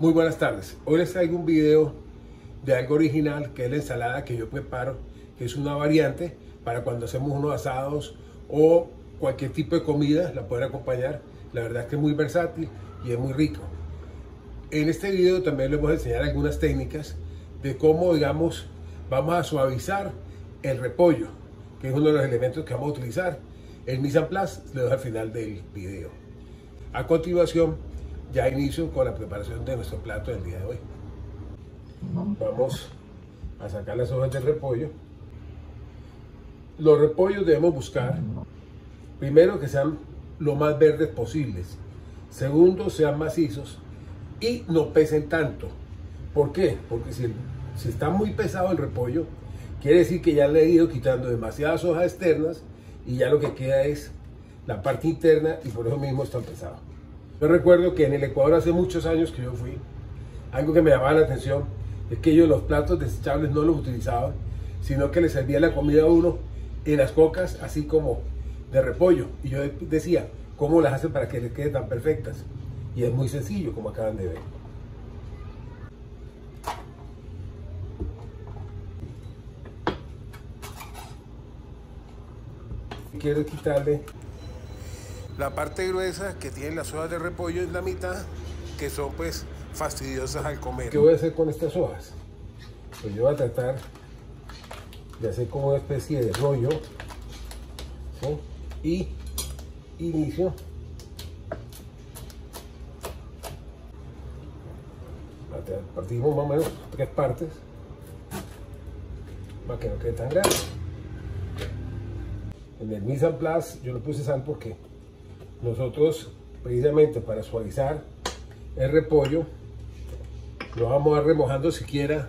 Muy buenas tardes. Hoy les traigo un video de algo original que es la ensalada que yo preparo, que es una variante para cuando hacemos unos asados o cualquier tipo de comida, la pueden acompañar. La verdad es que es muy versátil y es muy rico. En este video también les voy a enseñar algunas técnicas de cómo, digamos, vamos a suavizar el repollo, que es uno de los elementos que vamos a utilizar. El mise en place lo dejo al final del video. A continuación, ya inicio con la preparación de nuestro plato del día de hoy. Vamos a sacar las hojas del repollo. Los repollos debemos buscar, primero, que sean lo más verdes posibles. Segundo, sean macizos y no pesen tanto. ¿Por qué? Porque si, si está muy pesado el repollo, quiere decir que ya le he ido quitando demasiadas hojas externas y ya lo que queda es la parte interna y por eso mismo está pesado. Yo recuerdo que en el Ecuador hace muchos años que yo fui, algo que me llamaba la atención es que ellos los platos desechables no los utilizaban, sino que les servían la comida a uno en las cocas, así como de repollo. Y yo decía, ¿cómo las hacen para que les queden tan perfectas? Y es muy sencillo, como acaban de ver. Quiero quitarle la parte gruesa que tienen las hojas de repollo en la mitad, que son pues fastidiosas al comer. ¿Qué voy a hacer con estas hojas? Pues yo voy a tratar de hacer como una especie de rollo y inicio partimos más o menos tres partes para que no quede tan grande en el mise en place yo le puse sal porque nosotros precisamente para suavizar el repollo lo vamos a remojando siquiera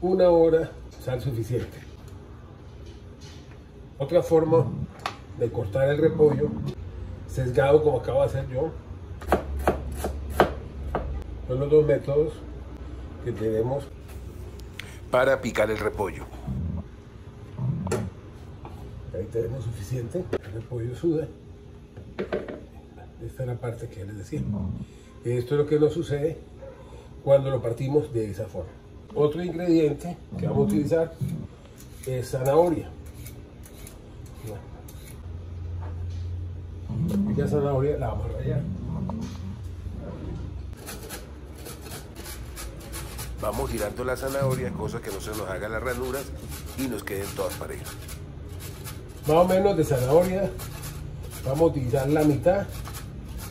una hora sal suficiente. Otra forma de cortar el repollo sesgado como acabo de hacer yo son los dos métodos que tenemos para picar el repollo. Ahí tenemos suficiente. El repollo suda esta es la parte que les decía. Esto es lo que nos sucede cuando lo partimos de esa forma. Otro ingrediente que vamos a utilizar es zanahoria. Y la zanahoria la vamos a rayar. Vamos girando la zanahoria, cosa que no se nos haga las ranuras y nos queden todas parejas. Más o menos de zanahoria vamos a utilizar la mitad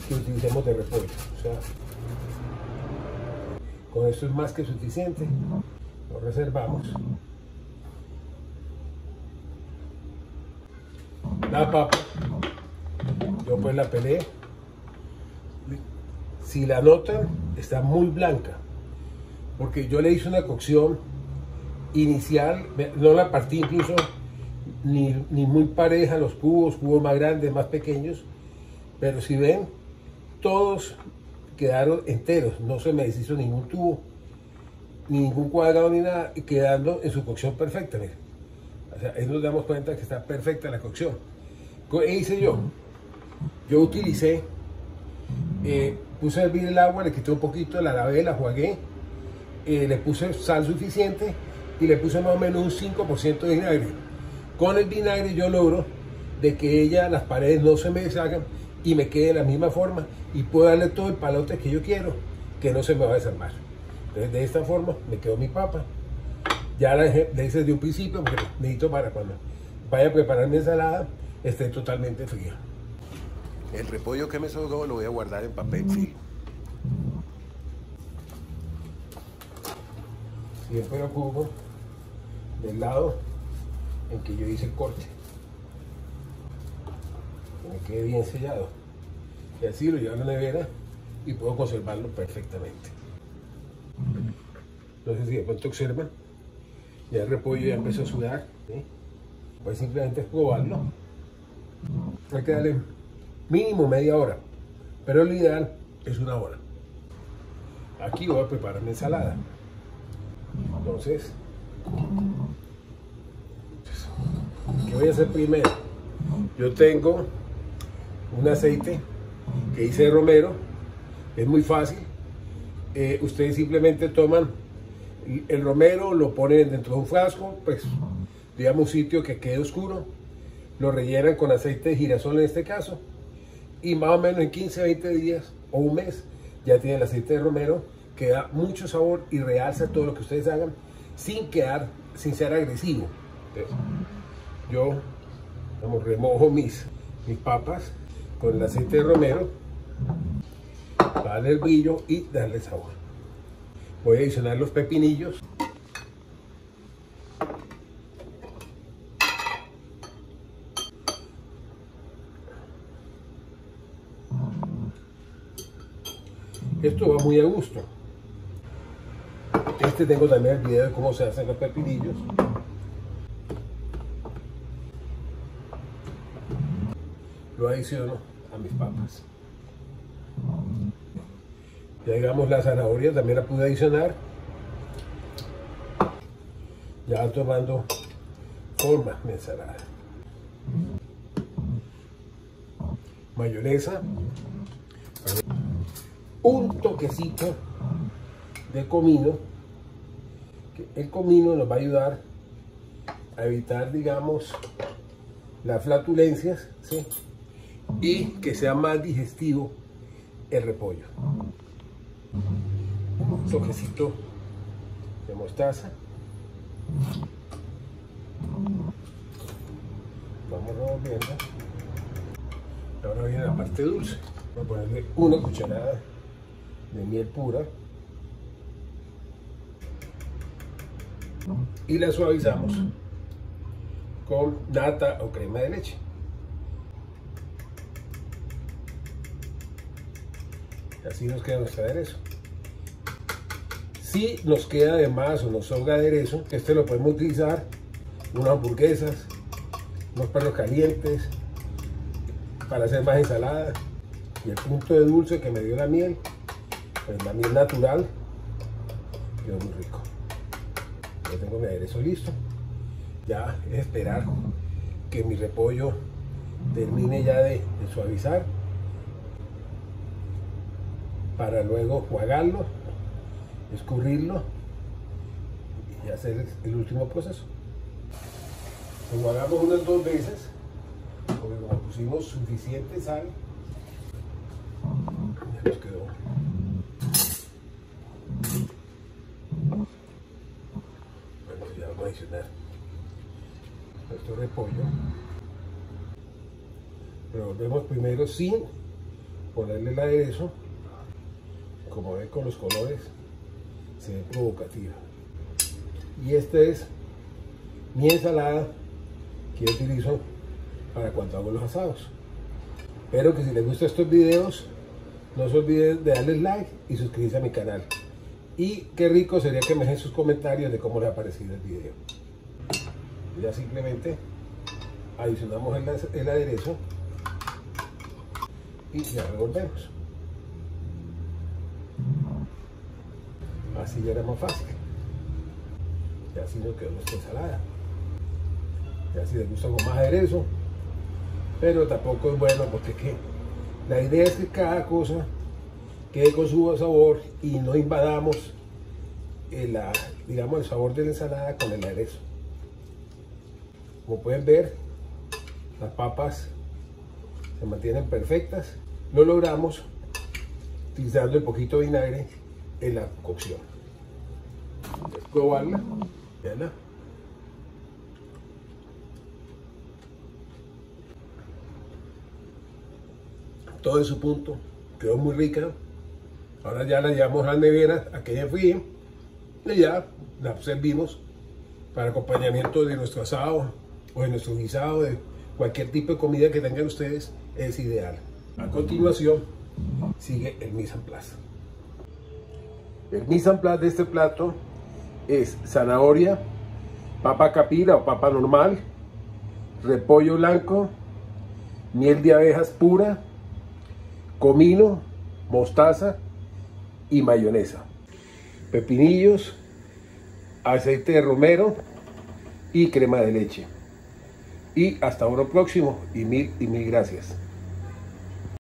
que utilicemos de repollo. O sea, con esto es más que suficiente. Lo reservamos. La papa, yo pues la pelé. Si la notan, está muy blanca. Porque yo le hice una cocción inicial, no la partí incluso ni, muy pareja los cubos, cubos más grandes, más pequeños, pero si ven, todos quedaron enteros, no se me deshizo ningún tubo, ni ningún cuadrado ni nada, quedando en su cocción perfecta, miren. O sea, ahí nos damos cuenta que está perfecta la cocción. ¿Qué hice yo? Yo utilicé, eh, puse a hervir el agua, le quité un poquito, la lavé, la jugué, eh, le puse sal suficiente y le puse más o menos un 5% de vinagre con el vinagre yo logro de que ella, las paredes no se me deshagan y me quede de la misma forma y puedo darle todo el palote que yo quiero, que no se me va a desarmar. Entonces de esta forma me quedó mi papa. Ya la hice desde un principio porque necesito para cuando vaya a preparar mi ensalada esté totalmente fría. El repollo que me sobró lo voy a guardar en papel film. Siempre lo pongo del lado en que yo hice el corte. Que me quede bien sellado. Y así lo llevo a la nevera y puedo conservarlo perfectamente. No sé si de pronto observan, ya el repollo ya empezó a sudar. Pues simplemente probarlo. Hay que darle mínimo media hora, pero lo ideal es una hora. Aquí voy a preparar mi ensalada. Entonces, ¿Qué voy a hacer primero? Yo tengo un aceite que hice de romero, es muy fácil. eh, ustedes simplemente toman el romero, lo ponen dentro de un frasco, pues digamos un sitio que quede oscuro, lo rellenan con aceite de girasol en este caso, y más o menos en 15 20 días o un mes ya tienen el aceite de romero que da mucho sabor y realza todo lo que ustedes hagan sin quedar, sin ser agresivo. Yo remojo mis, mis papas con el aceite de romero para darle el brillo y darle sabor. Voy a adicionar los pepinillos. Esto va muy a gusto. Este tengo también el video de cómo se hacen los pepinillos. Lo adiciono a mis papas. Ya digamos la zanahoria también la pude adicionar. Ya tomando forma mi ensalada. Mayonesa. Un toquecito de comino. El comino nos va a ayudar a evitar, digamos, las flatulencias y que sea más digestivo el repollo un toquecito de mostaza. Vamos revolviendo. Ahora viene la parte dulce. Voy a ponerle una cucharada de miel pura. Y la suavizamos con nata o crema de leche. Así nos queda nuestro aderezo. Si nos queda de más o nos sobra aderezo, este lo podemos utilizar unas hamburguesas, unos perros calientes, para hacer más ensalada. Y el punto de dulce que me dio la miel, pues la miel natural, quedó muy rico. Ya tengo mi aderezo listo. Ya es esperar que mi repollo termine ya de suavizar para luego jugarlo, escurrirlo y hacer el último proceso. Lo jugamos unas dos veces, porque como pusimos suficiente sal, ya nos quedó. Bueno, ya vamos a adicionar nuestro repollo. Revolvemos primero sin ponerle el aderezo como ven con los colores, se ve provocativa. Y esta es mi ensalada que utilizo para cuando hago los asados. Espero que si les gustan estos videos, no se olviden de darles like y suscribirse a mi canal. Y qué rico sería que me dejen sus comentarios de cómo les ha parecido el video. Ya simplemente adicionamos el aderezo y ya revolvemos. Así ya era más fácil. Y así nos quedó nuestra ensalada. Y así les gusta con más aderezo. Pero tampoco es bueno porque que la idea es que cada cosa quede con su sabor y no invadamos el, digamos, el sabor de la ensalada con el aderezo. Como pueden ver, las papas se mantienen perfectas. Lo logramos utilizando un poquito de vinagre en la cocción. Probarla, veanla. Todo su punto, quedó muy rica. Ahora ya la llevamos a la nevera, aquella fui, y ya la servimos para acompañamiento de nuestro asado o de nuestro guisado, de cualquier tipo de comida que tengan ustedes, es ideal. A continuación, sigue el mise en. El mise en place de este plato es zanahoria, papa capira o papa normal, repollo blanco, miel de abejas pura, comino, mostaza y mayonesa. Pepinillos, aceite de romero y crema de leche. Y hasta uno próximo y mil y mil gracias.